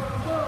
Go!